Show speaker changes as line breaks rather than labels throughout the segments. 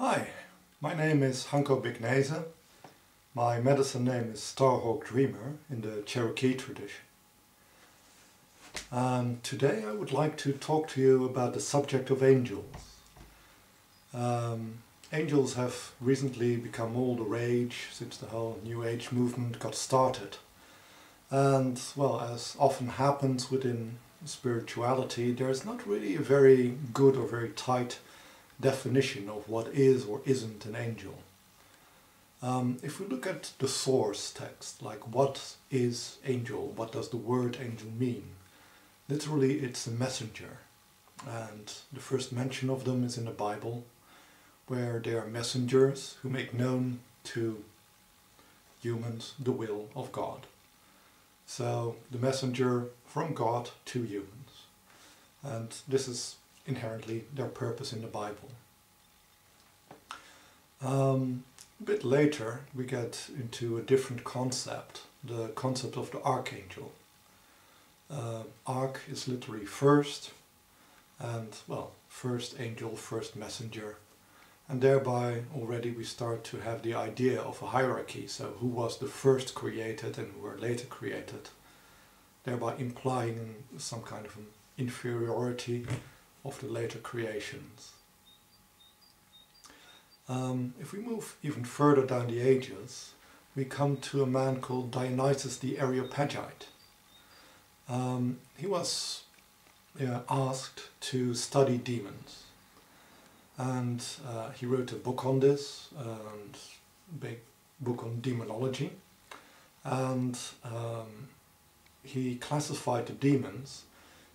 Hi, my name is Hanko Bicknese. My medicine name is Starhawk Dreamer in the Cherokee tradition. Um, today I would like to talk to you about the subject of angels. Um, angels have recently become all the rage since the whole New Age movement got started. And, well, as often happens within spirituality, there's not really a very good or very tight definition of what is or isn't an angel. Um, if we look at the source text, like what is angel, what does the word angel mean? Literally it's a messenger. And the first mention of them is in the Bible, where they are messengers who make known to humans the will of God. So the messenger from God to humans. And this is inherently their purpose in the Bible. Um, a bit later we get into a different concept, the concept of the archangel. Uh, is literally first, and well, first angel, first messenger. And thereby already we start to have the idea of a hierarchy, so who was the first created and who were later created, thereby implying some kind of inferiority of the later creations. Um, if we move even further down the ages, we come to a man called Dionysius the Areopagite. Um, he was yeah, asked to study demons and uh, he wrote a book on this, and big book on demonology and um, he classified the demons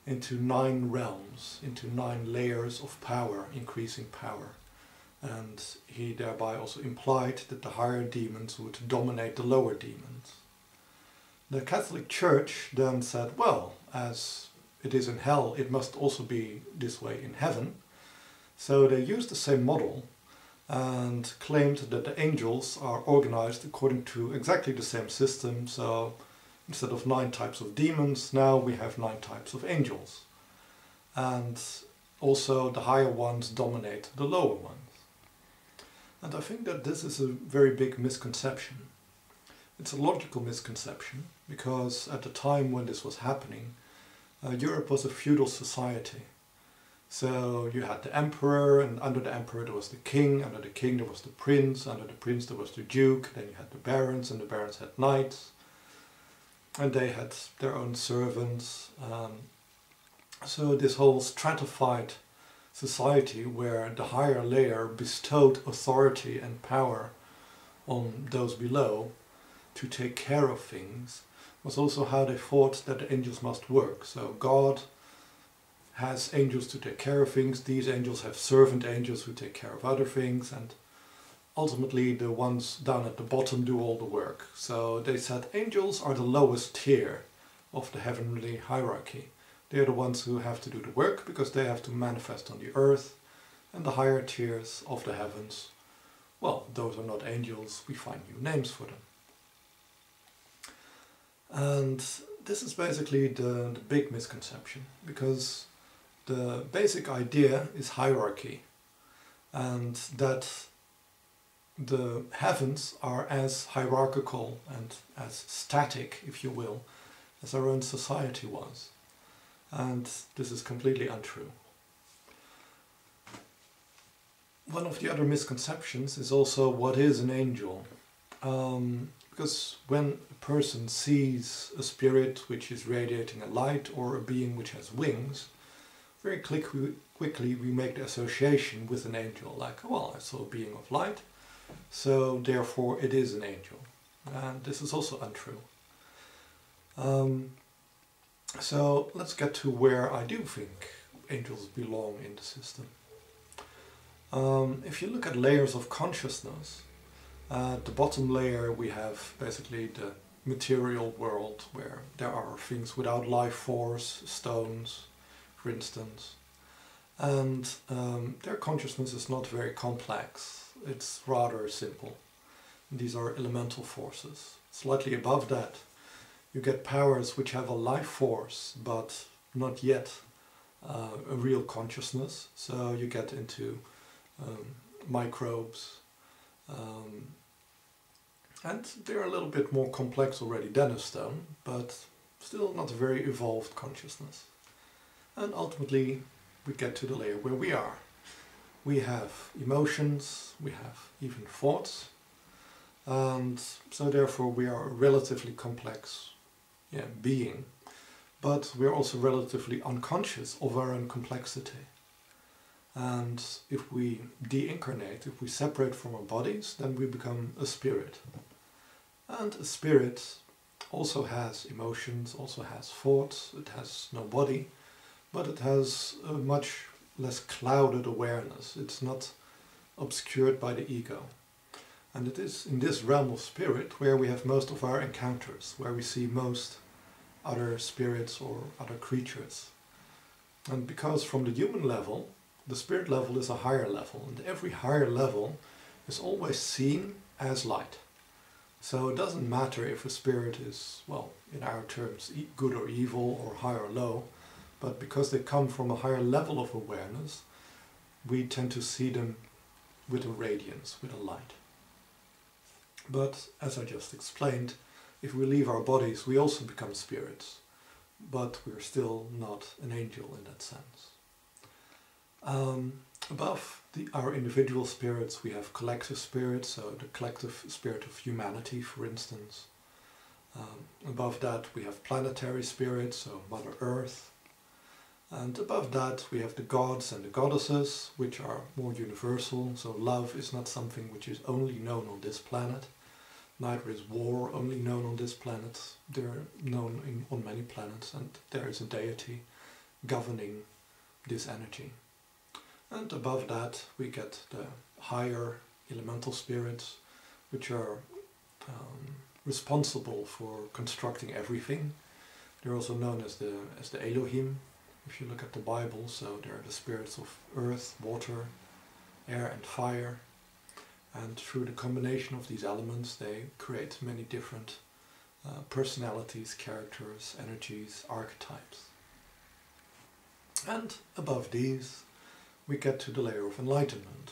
into nine realms, into nine layers of power, increasing power. And he thereby also implied that the higher demons would dominate the lower demons. The Catholic Church then said, well, as it is in hell, it must also be this way in heaven. So they used the same model and claimed that the angels are organized according to exactly the same system. So instead of nine types of demons, now we have nine types of angels. And also the higher ones dominate the lower ones. And I think that this is a very big misconception. It's a logical misconception because at the time when this was happening, uh, Europe was a feudal society. So you had the emperor, and under the emperor there was the king, under the king there was the prince, under the prince there was the duke, then you had the barons, and the barons had knights, and they had their own servants. Um, so this whole stratified society where the higher layer bestowed authority and power on those below to take care of things was also how they thought that the angels must work. So God has angels to take care of things, these angels have servant angels who take care of other things and ultimately the ones down at the bottom do all the work. So they said angels are the lowest tier of the heavenly hierarchy. They're the ones who have to do the work because they have to manifest on the earth and the higher tiers of the heavens. Well, those are not angels, we find new names for them. And this is basically the, the big misconception because the basic idea is hierarchy and that the heavens are as hierarchical and as static, if you will, as our own society was. And this is completely untrue. One of the other misconceptions is also what is an angel. Um, because when a person sees a spirit which is radiating a light or a being which has wings, very quickly, quickly we make the association with an angel, like, well, I saw a being of light, so therefore it is an angel. And this is also untrue. Um, so let's get to where I do think angels belong in the system. Um, if you look at layers of consciousness, uh, the bottom layer we have basically the material world where there are things without life force, stones, for instance. And um, their consciousness is not very complex, it's rather simple. These are elemental forces. Slightly above that you get powers which have a life force but not yet uh, a real consciousness. So you get into um, microbes. Um, and they're a little bit more complex already than a stone, but still not a very evolved consciousness. And ultimately, we get to the layer where we are. We have emotions, we have even thoughts, and so therefore we are a relatively complex yeah, being, but we're also relatively unconscious of our own complexity. And if we deincarnate, if we separate from our bodies, then we become a spirit. And a spirit also has emotions, also has thoughts, it has no body, but it has a much less clouded awareness. It's not obscured by the ego. And it is in this realm of spirit where we have most of our encounters, where we see most other spirits or other creatures. And because from the human level, the spirit level is a higher level, and every higher level is always seen as light. So it doesn't matter if a spirit is, well, in our terms, good or evil or high or low, but because they come from a higher level of awareness, we tend to see them with a radiance, with a light. But as I just explained, if we leave our bodies, we also become spirits, but we're still not an angel in that sense. Um, above the, our individual spirits, we have collective spirits, so the collective spirit of humanity, for instance. Um, above that, we have planetary spirits, so Mother Earth. And above that, we have the gods and the goddesses, which are more universal. So love is not something which is only known on this planet. Neither is war only known on this planet. They're known in, on many planets, and there is a deity governing this energy. And above that we get the higher elemental spirits which are um, responsible for constructing everything. They're also known as the, as the Elohim if you look at the Bible, so there are the spirits of earth, water, air and fire. And through the combination of these elements they create many different uh, personalities, characters, energies, archetypes. And above these we get to the layer of enlightenment.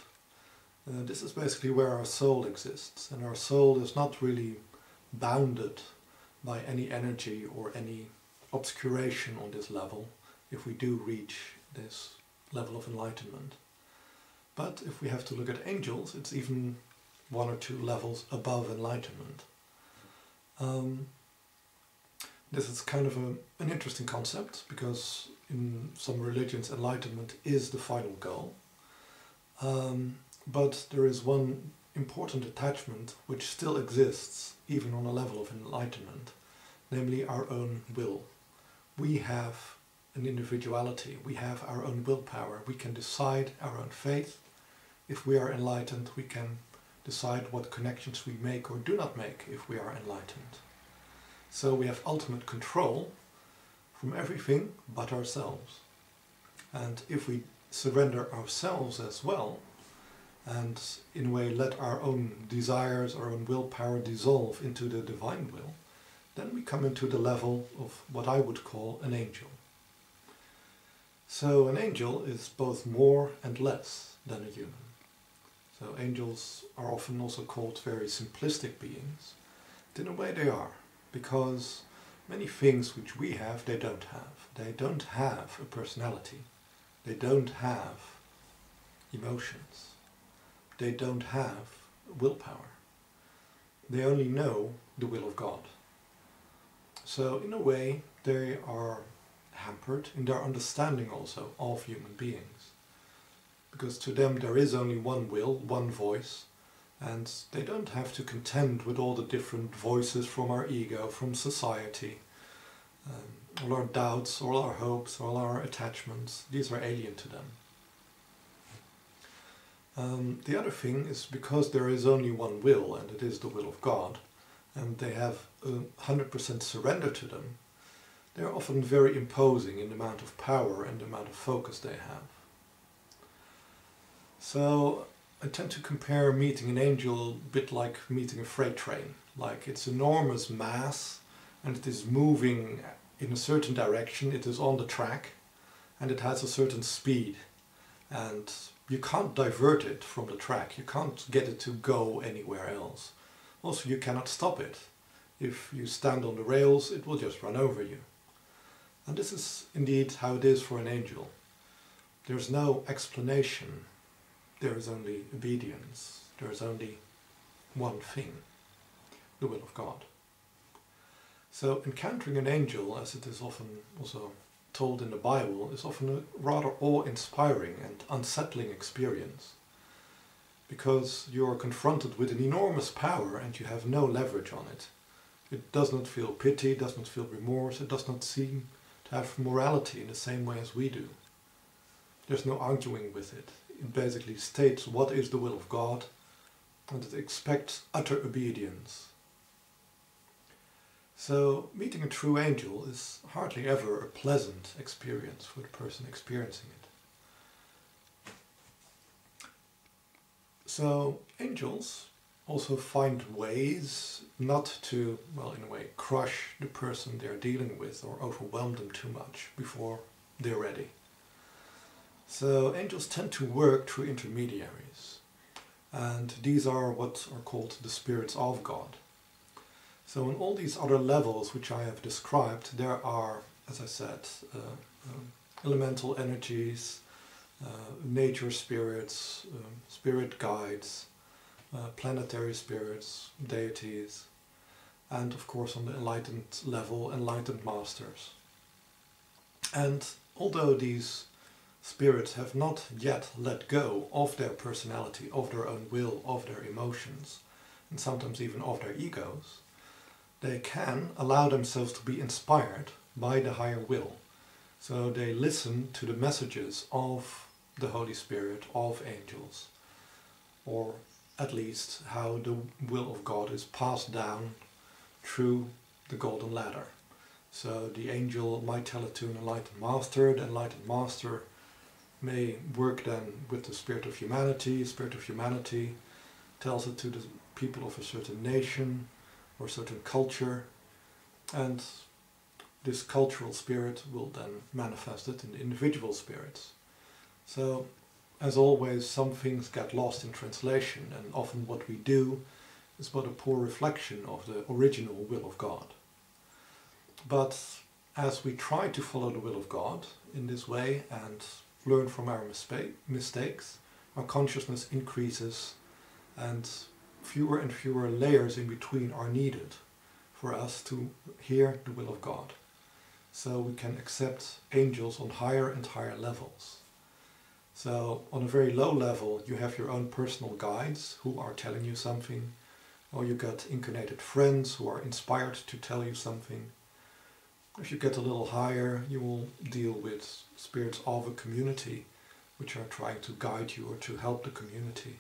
Uh, this is basically where our soul exists, and our soul is not really bounded by any energy or any obscuration on this level if we do reach this level of enlightenment. But if we have to look at angels, it's even one or two levels above enlightenment. Um, this is kind of a, an interesting concept because in some religions enlightenment is the final goal. Um, but there is one important attachment which still exists even on a level of enlightenment, namely our own will. We have an individuality, we have our own willpower, we can decide our own fate. If we are enlightened, we can decide what connections we make or do not make if we are enlightened. So we have ultimate control from everything but ourselves. And if we surrender ourselves as well, and in a way let our own desires, our own willpower dissolve into the divine will, then we come into the level of what I would call an angel. So an angel is both more and less than a human. So angels are often also called very simplistic beings. in a way they are, because many things which we have, they don't have. They don't have a personality. They don't have emotions. They don't have willpower. They only know the will of God. So in a way, they are hampered in their understanding also of human beings. Because to them there is only one will, one voice, and they don't have to contend with all the different voices from our ego, from society, um, all our doubts, all our hopes, all our attachments. These are alien to them. Um, the other thing is because there is only one will, and it is the will of God, and they have a 100% surrender to them, they're often very imposing in the amount of power and the amount of focus they have. So I tend to compare meeting an angel a bit like meeting a freight train. Like it's enormous mass and it is moving in a certain direction, it is on the track and it has a certain speed. And you can't divert it from the track. You can't get it to go anywhere else. Also, you cannot stop it. If you stand on the rails, it will just run over you. And this is indeed how it is for an angel. There is no explanation. There is only obedience. There is only one thing, the will of God. So encountering an angel, as it is often also told in the Bible, is often a rather awe-inspiring and unsettling experience. Because you are confronted with an enormous power and you have no leverage on it. It does not feel pity, does not feel remorse, it does not seem have morality in the same way as we do. There's no arguing with it. It basically states what is the will of God and it expects utter obedience. So meeting a true angel is hardly ever a pleasant experience for the person experiencing it. So angels also find ways not to, well, in a way, crush the person they're dealing with or overwhelm them too much before they're ready. So angels tend to work through intermediaries. And these are what are called the spirits of God. So on all these other levels which I have described, there are, as I said, uh, um, elemental energies, uh, nature spirits, um, spirit guides, uh, planetary spirits, deities, and of course on the enlightened level, enlightened masters. And although these spirits have not yet let go of their personality, of their own will, of their emotions, and sometimes even of their egos, they can allow themselves to be inspired by the higher will. So they listen to the messages of the Holy Spirit, of angels, or at least how the will of God is passed down through the golden ladder. So the angel might tell it to an enlightened master, the enlightened master may work then with the spirit of humanity, spirit of humanity tells it to the people of a certain nation or certain culture and this cultural spirit will then manifest it in individual spirits. So as always, some things get lost in translation, and often what we do is but a poor reflection of the original will of God. But as we try to follow the will of God in this way and learn from our mistakes, our consciousness increases and fewer and fewer layers in between are needed for us to hear the will of God. So we can accept angels on higher and higher levels. So on a very low level, you have your own personal guides who are telling you something, or you got incarnated friends who are inspired to tell you something. If you get a little higher, you will deal with spirits of a community which are trying to guide you or to help the community.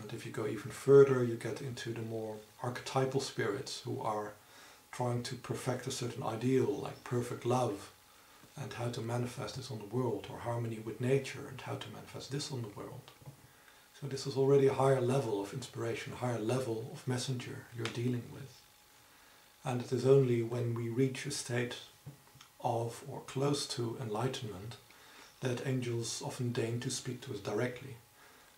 And if you go even further, you get into the more archetypal spirits who are trying to perfect a certain ideal, like perfect love, and how to manifest this on the world, or harmony with nature, and how to manifest this on the world. So this is already a higher level of inspiration, a higher level of messenger you're dealing with. And it is only when we reach a state of or close to enlightenment that angels often deign to speak to us directly,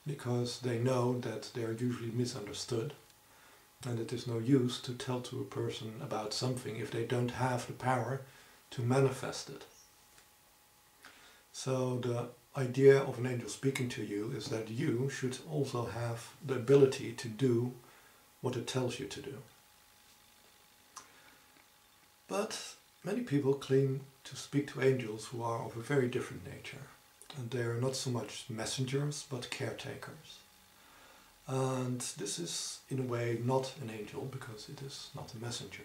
because they know that they are usually misunderstood, and it is no use to tell to a person about something if they don't have the power to manifest it. So the idea of an angel speaking to you is that you should also have the ability to do what it tells you to do. But many people claim to speak to angels who are of a very different nature. And they are not so much messengers, but caretakers. And this is, in a way, not an angel because it is not a messenger.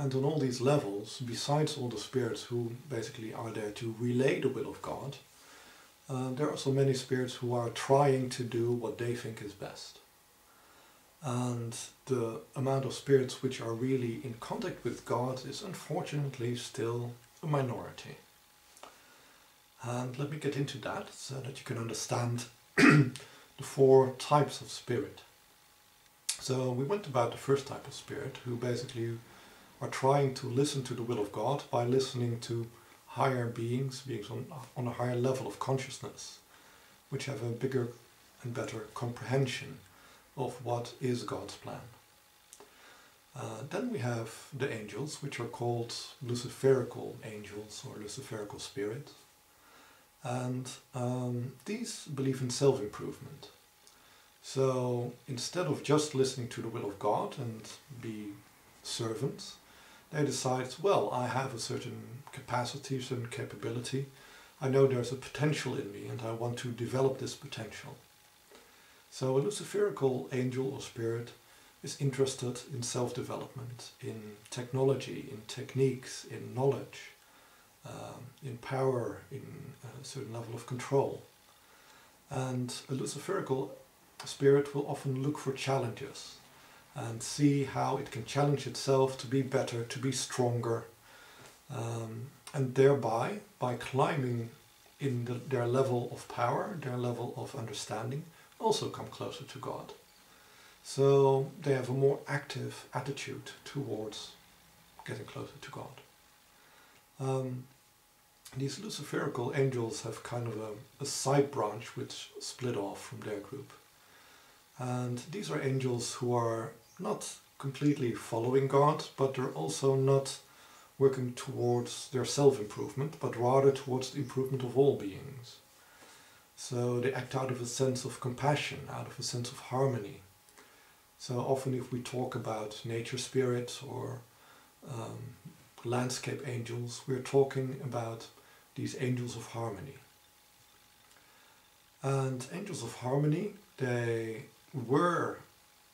And on all these levels, besides all the spirits who basically are there to relay the will of God, uh, there are so many spirits who are trying to do what they think is best. And the amount of spirits which are really in contact with God is unfortunately still a minority. And let me get into that so that you can understand the four types of spirit. So we went about the first type of spirit who basically are trying to listen to the will of God by listening to higher beings, beings on, on a higher level of consciousness, which have a bigger and better comprehension of what is God's plan. Uh, then we have the angels, which are called Luciferical angels or Luciferical spirits. And um, these believe in self improvement. So instead of just listening to the will of God and be servants, they decide, well, I have a certain capacity, certain capability. I know there's a potential in me and I want to develop this potential. So a Luciferical angel or spirit is interested in self-development, in technology, in techniques, in knowledge, um, in power, in a certain level of control. And a Luciferical spirit will often look for challenges and see how it can challenge itself to be better, to be stronger, um, and thereby, by climbing in the, their level of power, their level of understanding, also come closer to God. So they have a more active attitude towards getting closer to God. Um, these Luciferical angels have kind of a, a side branch which split off from their group. And these are angels who are not completely following God, but they're also not working towards their self-improvement, but rather towards the improvement of all beings. So they act out of a sense of compassion, out of a sense of harmony. So often if we talk about nature spirits or um, landscape angels, we're talking about these angels of harmony. And angels of harmony, they were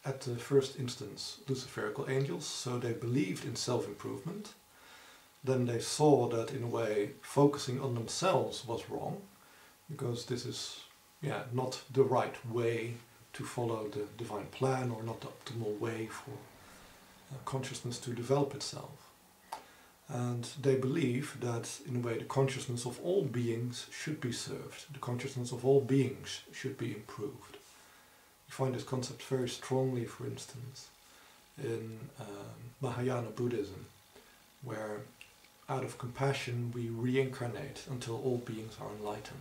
at the first instance Luciferical angels, so they believed in self-improvement. Then they saw that in a way focusing on themselves was wrong, because this is yeah, not the right way to follow the divine plan or not the optimal way for uh, consciousness to develop itself. And they believe that in a way the consciousness of all beings should be served, the consciousness of all beings should be improved. You find this concept very strongly, for instance, in um, Mahayana Buddhism, where out of compassion we reincarnate until all beings are enlightened.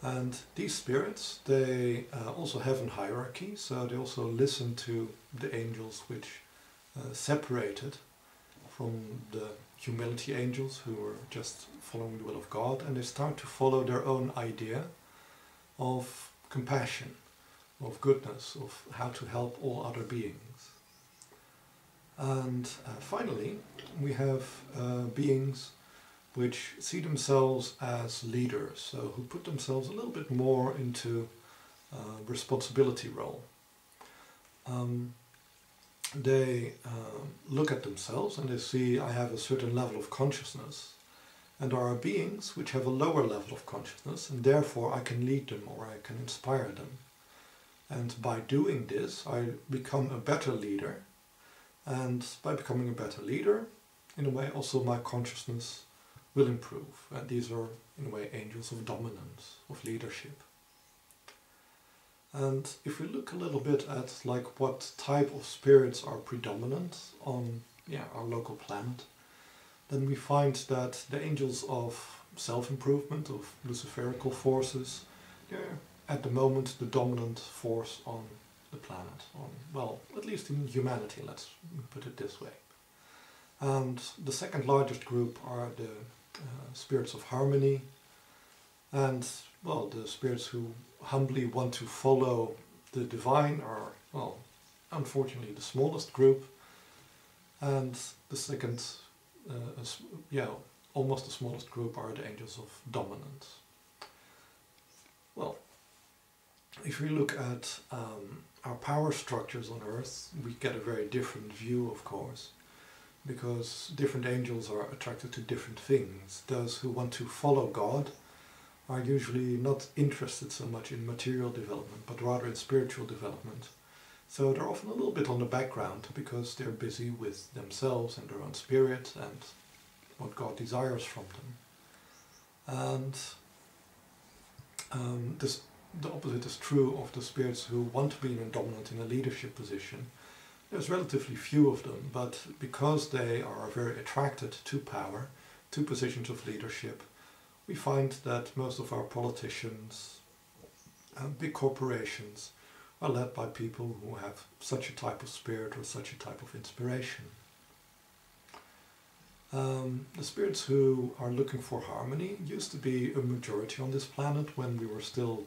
And these spirits, they uh, also have a hierarchy, so they also listen to the angels which uh, separated from the humility angels who were just following the will of God, and they start to follow their own idea of compassion, of goodness, of how to help all other beings. And uh, finally, we have uh, beings which see themselves as leaders, so who put themselves a little bit more into uh, responsibility role. Um, they uh, look at themselves and they see I have a certain level of consciousness and there are beings which have a lower level of consciousness and therefore I can lead them or I can inspire them. And by doing this I become a better leader and by becoming a better leader in a way also my consciousness will improve. And these are in a way angels of dominance, of leadership. And if we look a little bit at like what type of spirits are predominant on yeah, our local planet, then we find that the angels of self-improvement, of luciferical forces, they're at the moment the dominant force on the planet, on, well, at least in humanity, let's put it this way. And the second largest group are the uh, spirits of harmony, and, well, the spirits who humbly want to follow the divine are, well, unfortunately the smallest group, and the second uh, yeah, almost the smallest group are the angels of dominance. Well, if we look at um, our power structures on Earth, we get a very different view, of course, because different angels are attracted to different things. Those who want to follow God are usually not interested so much in material development, but rather in spiritual development. So they're often a little bit on the background because they're busy with themselves and their own spirit and what God desires from them. And um, this, the opposite is true of the spirits who want to be in a dominant, in a leadership position. There's relatively few of them, but because they are very attracted to power, to positions of leadership, we find that most of our politicians and big corporations are led by people who have such a type of spirit or such a type of inspiration. Um, the spirits who are looking for harmony used to be a majority on this planet when we were still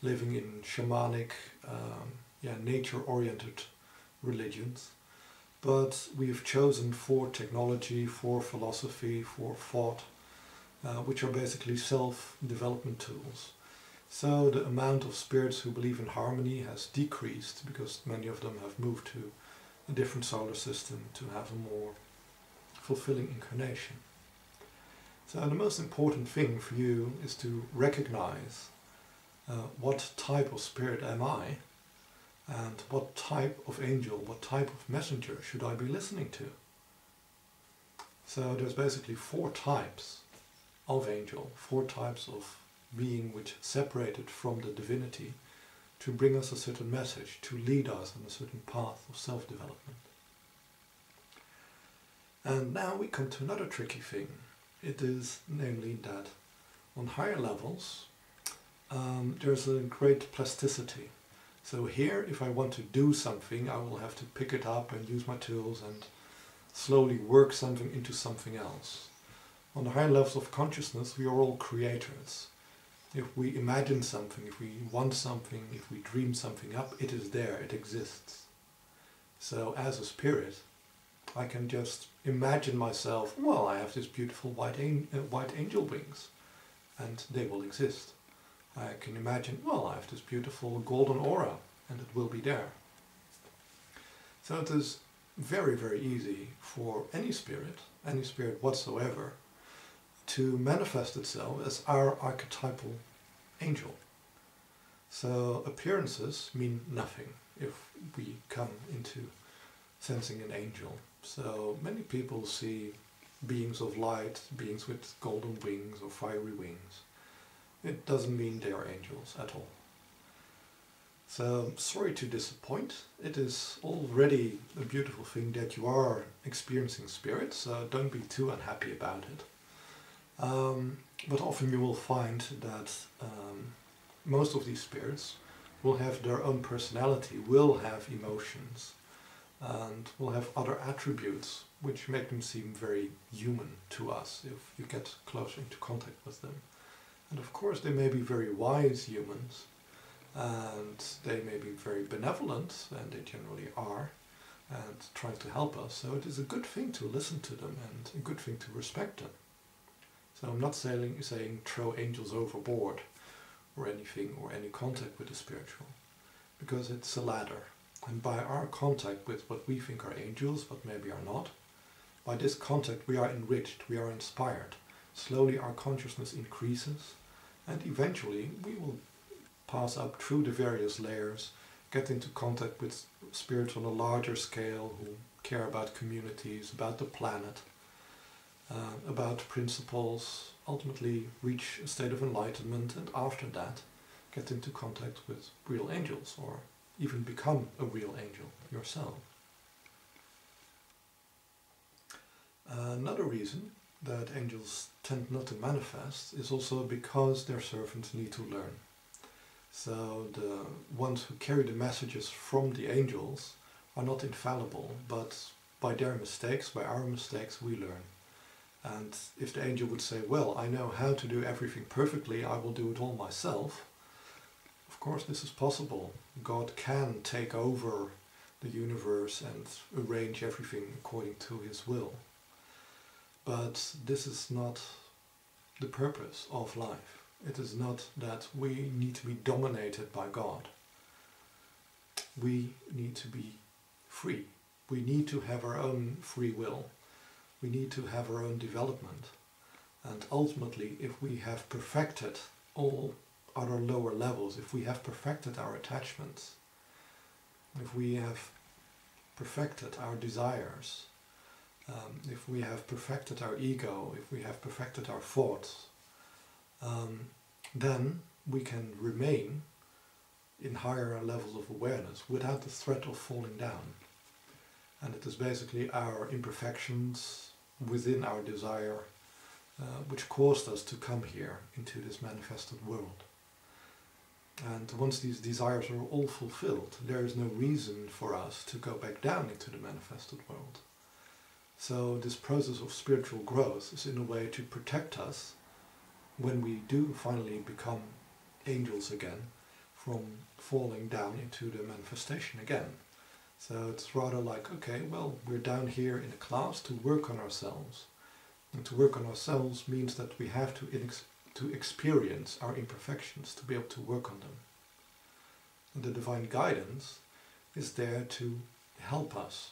living in shamanic, um, yeah, nature-oriented religions. But we've chosen for technology, for philosophy, for thought, uh, which are basically self-development tools. So the amount of spirits who believe in harmony has decreased because many of them have moved to a different solar system to have a more fulfilling incarnation. So the most important thing for you is to recognize uh, what type of spirit am I and what type of angel, what type of messenger should I be listening to. So there's basically four types of angel, four types of being which separated from the divinity to bring us a certain message, to lead us on a certain path of self-development. And now we come to another tricky thing. It is namely that on higher levels um, there's a great plasticity. So here if I want to do something I will have to pick it up and use my tools and slowly work something into something else. On the higher levels of consciousness we are all creators. If we imagine something, if we want something, if we dream something up, it is there, it exists. So as a spirit, I can just imagine myself, well, I have this beautiful white, an uh, white angel wings, and they will exist. I can imagine, well, I have this beautiful golden aura, and it will be there. So it is very, very easy for any spirit, any spirit whatsoever, to manifest itself as our archetypal angel. So appearances mean nothing if we come into sensing an angel. So many people see beings of light, beings with golden wings or fiery wings. It doesn't mean they are angels at all. So sorry to disappoint. It is already a beautiful thing that you are experiencing spirit, so don't be too unhappy about it. Um, but often you will find that um, most of these spirits will have their own personality, will have emotions, and will have other attributes which make them seem very human to us if you get close into contact with them. And of course they may be very wise humans, and they may be very benevolent, and they generally are, and trying to help us. So it is a good thing to listen to them and a good thing to respect them. So I'm not saying, saying throw angels overboard or anything or any contact with the spiritual because it's a ladder. And by our contact with what we think are angels but maybe are not by this contact we are enriched, we are inspired. Slowly our consciousness increases and eventually we will pass up through the various layers get into contact with spirits on a larger scale who care about communities, about the planet uh, about principles, ultimately reach a state of enlightenment and after that get into contact with real angels or even become a real angel yourself. Another reason that angels tend not to manifest is also because their servants need to learn. So the ones who carry the messages from the angels are not infallible, but by their mistakes, by our mistakes, we learn. And if the angel would say, well, I know how to do everything perfectly, I will do it all myself, of course this is possible. God can take over the universe and arrange everything according to his will. But this is not the purpose of life. It is not that we need to be dominated by God. We need to be free. We need to have our own free will we need to have our own development. And ultimately, if we have perfected all other lower levels, if we have perfected our attachments, if we have perfected our desires, um, if we have perfected our ego, if we have perfected our thoughts, um, then we can remain in higher levels of awareness without the threat of falling down. And it is basically our imperfections within our desire uh, which caused us to come here into this manifested world. And once these desires are all fulfilled, there is no reason for us to go back down into the manifested world. So this process of spiritual growth is in a way to protect us when we do finally become angels again from falling down into the manifestation again. So it's rather like, okay, well, we're down here in a class to work on ourselves. And to work on ourselves means that we have to, to experience our imperfections to be able to work on them. And the divine guidance is there to help us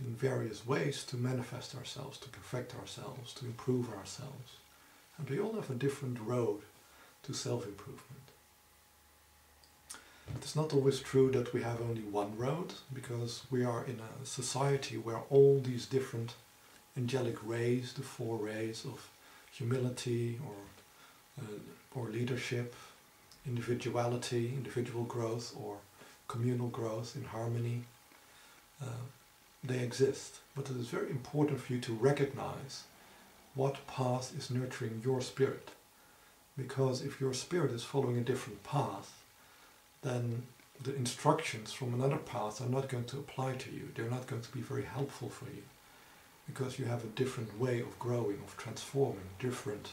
in various ways to manifest ourselves, to perfect ourselves, to improve ourselves. And we all have a different road to self-improvement. It's not always true that we have only one road, because we are in a society where all these different angelic rays, the four rays of humility or, uh, or leadership, individuality, individual growth, or communal growth in harmony, uh, they exist. But it is very important for you to recognize what path is nurturing your spirit. Because if your spirit is following a different path, then the instructions from another path are not going to apply to you. They're not going to be very helpful for you. Because you have a different way of growing, of transforming different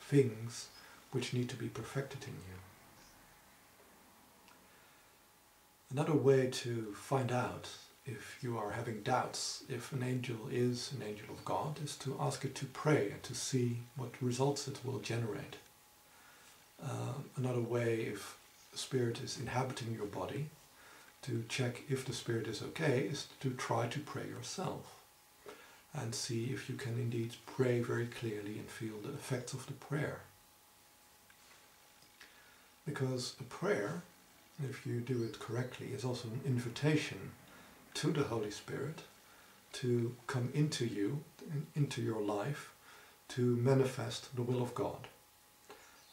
things which need to be perfected in you. Another way to find out if you are having doubts if an angel is an angel of God is to ask it to pray and to see what results it will generate. Uh, another way, if spirit is inhabiting your body, to check if the spirit is okay, is to try to pray yourself and see if you can indeed pray very clearly and feel the effects of the prayer. Because a prayer, if you do it correctly, is also an invitation to the Holy Spirit to come into you, into your life, to manifest the will of God.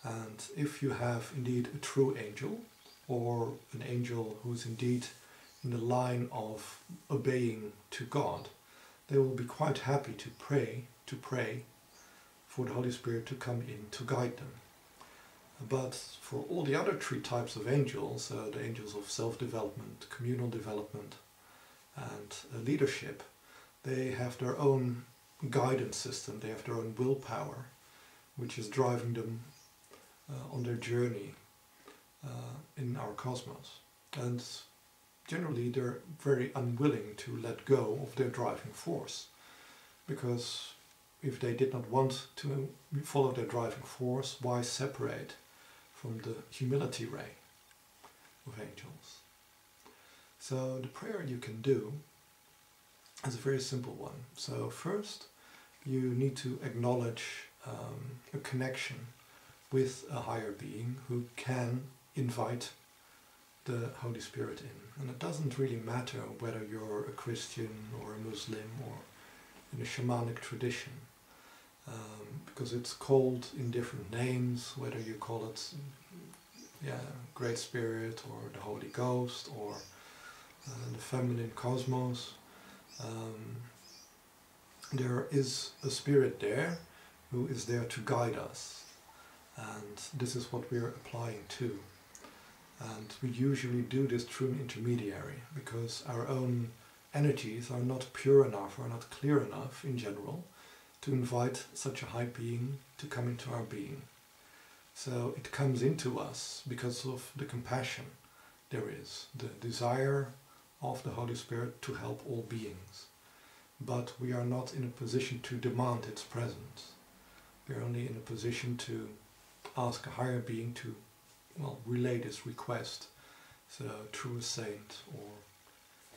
And if you have indeed a true angel, or an angel who is indeed in the line of obeying to God, they will be quite happy to pray, to pray for the Holy Spirit to come in to guide them. But for all the other three types of angels, uh, the angels of self-development, communal development, and uh, leadership, they have their own guidance system, they have their own willpower, which is driving them uh, on their journey uh, in our cosmos. And generally they're very unwilling to let go of their driving force, because if they did not want to follow their driving force, why separate from the humility ray of angels? So the prayer you can do is a very simple one. So first you need to acknowledge um, a connection with a higher being who can invite the Holy Spirit in. And it doesn't really matter whether you're a Christian or a Muslim or in a shamanic tradition. Um, because it's called in different names, whether you call it yeah, Great Spirit or the Holy Ghost or uh, the feminine cosmos. Um, there is a spirit there who is there to guide us and this is what we're applying to and we usually do this through an intermediary because our own energies are not pure enough or not clear enough in general to invite such a high being to come into our being. So it comes into us because of the compassion there is, the desire of the Holy Spirit to help all beings. But we are not in a position to demand its presence. We are only in a position to ask a higher being to well, relay this request so through a saint or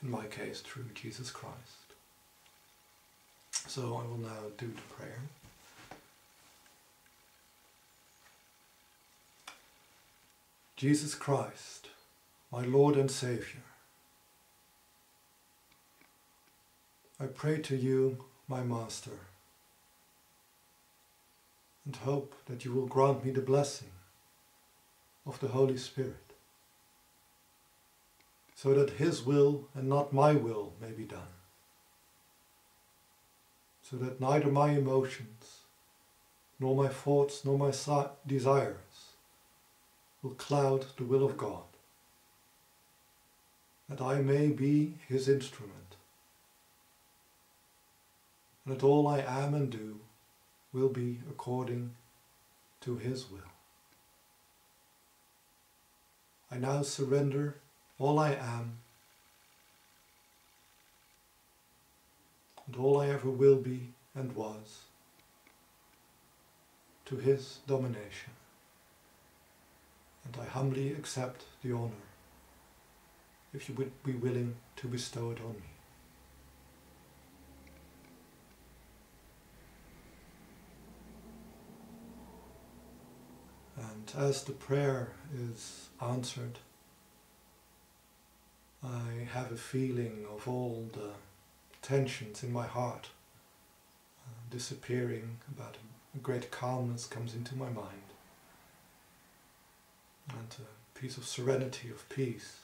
in my case through Jesus Christ. So I will now do the prayer. Jesus Christ, my Lord and Saviour, I pray to you, my Master, and hope that you will grant me the blessing of the Holy Spirit, so that His will and not my will may be done. so that neither my emotions, nor my thoughts, nor my desires will cloud the will of God, that I may be His instrument, and that all I am and do will be according to His will. I now surrender all I am and all I ever will be and was to his domination. And I humbly accept the honour if you would be willing to bestow it on me. And as the prayer is answered, I have a feeling of all the tensions in my heart uh, disappearing, about a great calmness comes into my mind, and a piece of serenity, of peace.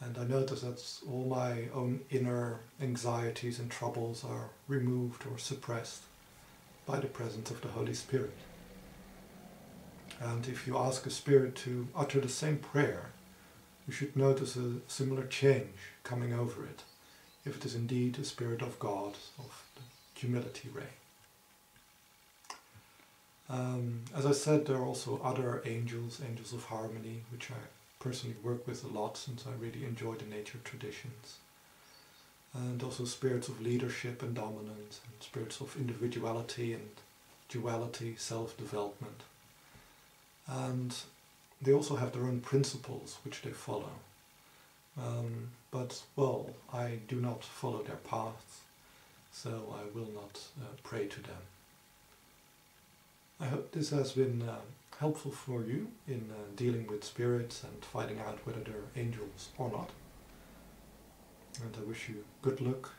And I notice that all my own inner anxieties and troubles are removed or suppressed by the presence of the Holy Spirit. And if you ask a spirit to utter the same prayer, you should notice a similar change coming over it if it is indeed the Spirit of God, of the humility ray. Um, as I said, there are also other angels, angels of harmony, which I personally work with a lot since I really enjoy the nature traditions. And also spirits of leadership and dominance, and spirits of individuality and duality, self-development. And they also have their own principles which they follow. Um, but, well, I do not follow their paths, so I will not uh, pray to them. I hope this has been uh, helpful for you in uh, dealing with spirits and finding out whether they're angels or not. And I wish you good luck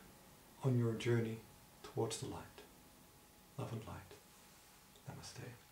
on your journey towards the light. Love and light. Namaste.